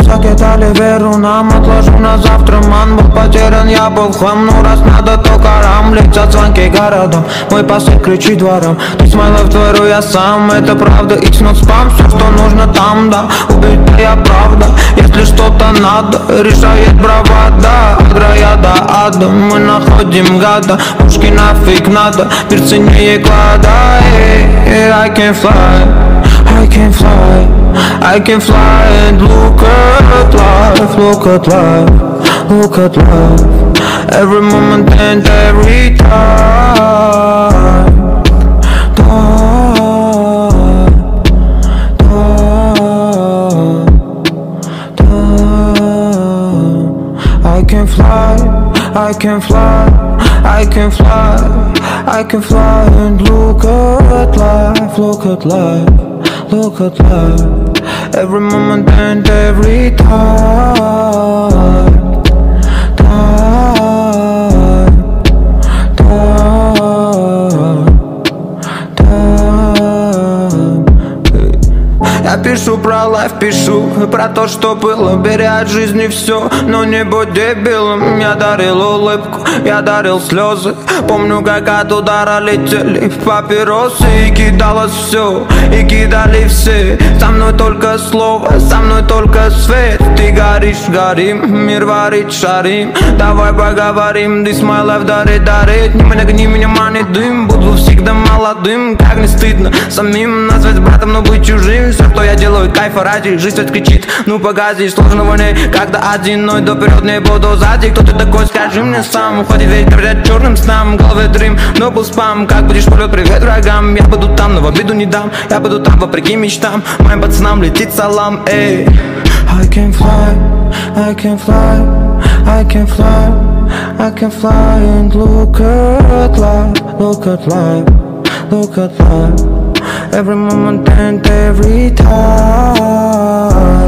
закидали веру нам Отложу на завтра, ман был потерян, я был хлам. Ну раз надо, то карам, летят звонки городам. Мой посыл кричит дворам Ты с моей лав творю я сам, это правда. It's not spam, все, что нужно там, да. Убитая правда, если что-то надо Решает бравада, от рая до ада. Мы находим гада, пушки нафиг надо. Мир ценнее клада, I can fly I can fly, I can fly and look at life, look at life, look at life. Every moment and every time. I can fly, I can fly, I can fly I can fly and look at life, look at life look at life Every moment and every Time Я пишу про лайф, пишу про то, что было. Бери от жизни все, но не будь дебилом. Я дарил улыбку, я дарил слезы. Помню, как от удара летели папиросы. И кидалось все, и кидали все. Со мной только слово, со мной только свет горишь, горим, мир варит, шарим. Давай поговорим, this my life, дарит, дарит Не нагни меня, манит дым Буду всегда молодым, как не стыдно Самим назвать братом, но быть чужим. Все, что я делаю, кайфа ради Жизнь ведь ну погоди, сложного не Когда один, но доперед не буду сзади. Кто ты такой, скажи мне сам. Уходи ведь перед черным снам голове дрим, но был спам. Как будешь полет, привет врагам. Я буду там, но в обиду не дам. Я буду там, вопреки мечтам. Моим пацанам летит салам, эй I can fly, I can fly, I can fly I can fly and look at life, look at life, look at life. Every moment and every time,